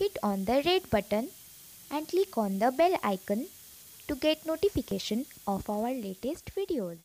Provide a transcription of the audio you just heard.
hit on the red button and click on the bell icon to get notification of our latest videos.